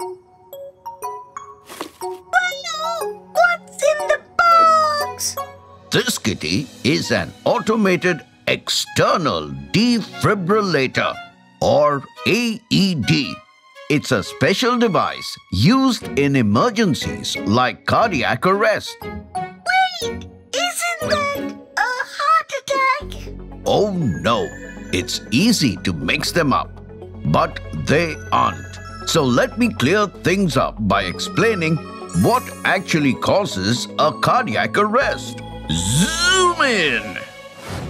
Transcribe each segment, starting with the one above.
Oh, what's in the box? This kitty is an automated external defibrillator or AED. It's a special device used in emergencies like cardiac arrest. Wait, isn't that a heart attack? Oh no, it's easy to mix them up, but they aren't. So let me clear things up by explaining what actually causes a cardiac arrest. Zoom in!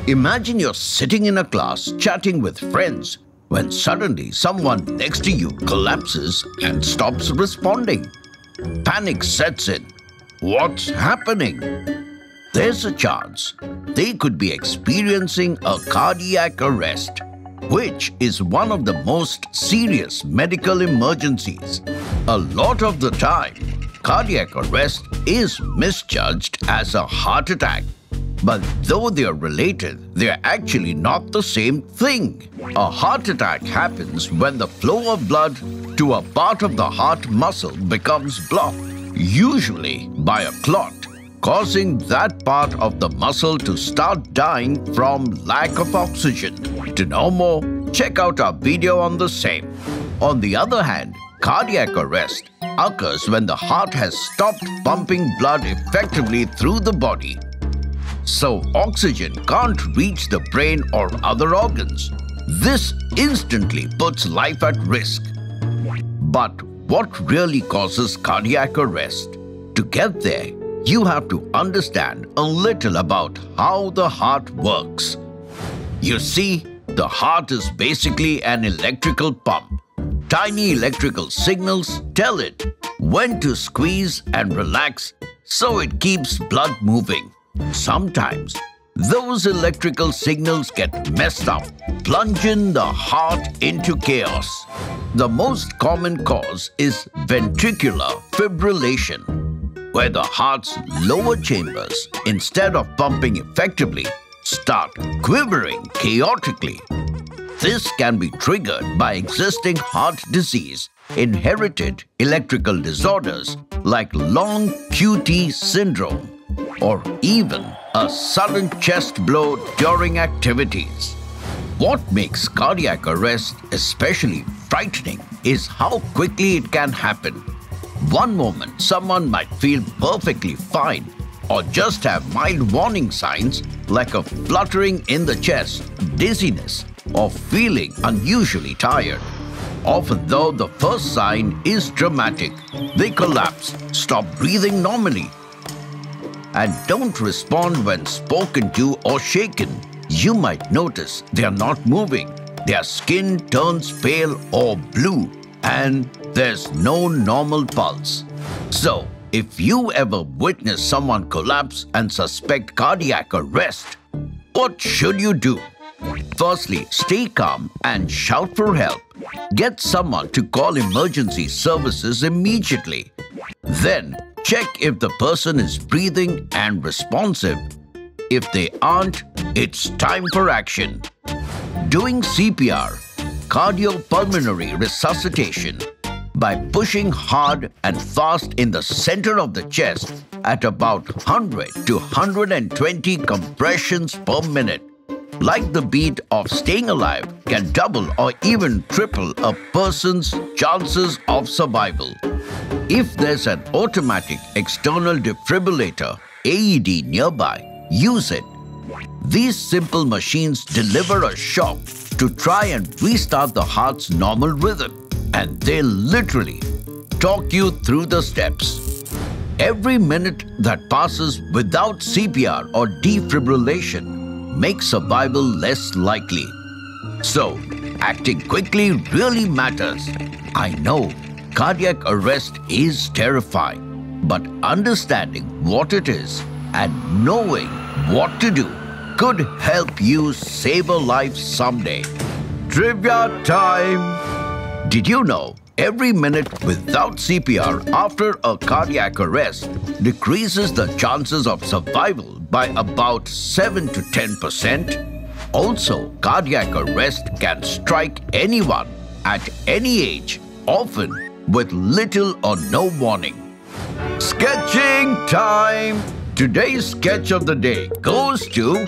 Imagine you're sitting in a class chatting with friends when suddenly someone next to you collapses and stops responding. Panic sets in. What's happening? There's a chance they could be experiencing a cardiac arrest, which is one of the most serious medical emergencies. A lot of the time, cardiac arrest is misjudged as a heart attack. But though they are related, they are actually not the same thing. A heart attack happens when the flow of blood to a part of the heart muscle becomes blocked, usually by a clot, causing that part of the muscle to start dying from lack of oxygen. To know more, check out our video on the same. On the other hand, cardiac arrest occurs when the heart has stopped pumping blood effectively through the body so oxygen can't reach the brain or other organs. This instantly puts life at risk. But what really causes cardiac arrest? To get there, you have to understand a little about how the heart works. You see, the heart is basically an electrical pump. Tiny electrical signals tell it when to squeeze and relax so it keeps blood moving. Sometimes those electrical signals get messed up, plunging the heart into chaos. The most common cause is ventricular fibrillation, where the heart's lower chambers, instead of pumping effectively, start quivering chaotically. This can be triggered by existing heart disease, inherited electrical disorders like long QT syndrome, or even a sudden chest blow during activities. What makes cardiac arrest especially frightening is how quickly it can happen. One moment someone might feel perfectly fine or just have mild warning signs like a fluttering in the chest, dizziness, or feeling unusually tired. Often though the first sign is dramatic, they collapse, stop breathing normally, and don't respond when spoken to or shaken. You might notice they are not moving. Their skin turns pale or blue and there's no normal pulse. So, if you ever witness someone collapse and suspect cardiac arrest, what should you do? Firstly, stay calm and shout for help. Get someone to call emergency services immediately. Then, Check if the person is breathing and responsive. If they aren't, it's time for action. Doing CPR, cardiopulmonary resuscitation, by pushing hard and fast in the center of the chest at about 100 to 120 compressions per minute. Like the beat of staying alive can double or even triple a person's chances of survival. If there's an automatic external defibrillator AED nearby, use it. These simple machines deliver a shock to try and restart the heart's normal rhythm, and they literally talk you through the steps. Every minute that passes without CPR or defibrillation makes survival less likely. So, acting quickly really matters. I know Cardiac arrest is terrifying, but understanding what it is and knowing what to do could help you save a life someday. Trivia time! Did you know every minute without CPR after a cardiac arrest decreases the chances of survival by about 7 to 10%? Also, cardiac arrest can strike anyone at any age, often with little or no warning. Sketching time! Today's sketch of the day goes to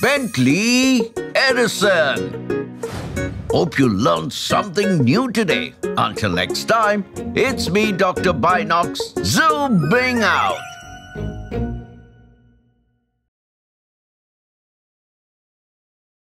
Bentley Edison. Hope you learned something new today. Until next time, it's me, Dr. Binocs, zooming out.